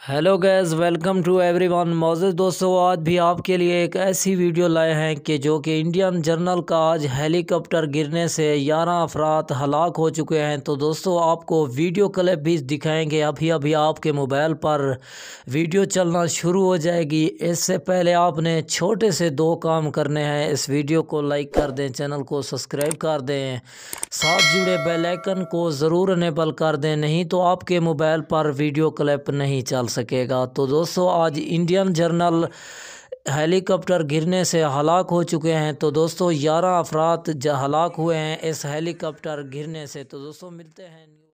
Hello guys welcome to everyone. मौजूद दोस्तों, आज भी आपके लिए एक ऐसी वीडियो लाए हैं कि जो कि इंडियन जर्नल का आज हेलीकॉप्टर गिरने से 11 अफराद हलाक हो चुके हैं। तो दोस्तों, आपको वीडियो क्लिप भी दिखाएँगे। अभी अभी आपके मोबाइल पर वीडियो चलना शुरू हो जाएगी। इससे पहले आपने छोटे से दो काम करने हैं। इस वीडियो को लाइक कर दें, चैनल को सब्सक्राइब कर दें, साथ जुड़े बेलाइकन को ज़रूर इनेबल कर दें। नहीं तो आपके मोबाइल पर वीडियो क्लिप नहीं चल सकेगा। तो दोस्तों, आज इंडियन जर्नल हेलीकॉप्टर गिरने से हलाक हो चुके हैं। तो दोस्तों ग्यारह अफराद हलाक हुए हैं इस हेलीकॉप्टर गिरने से। तो दोस्तों, मिलते हैं।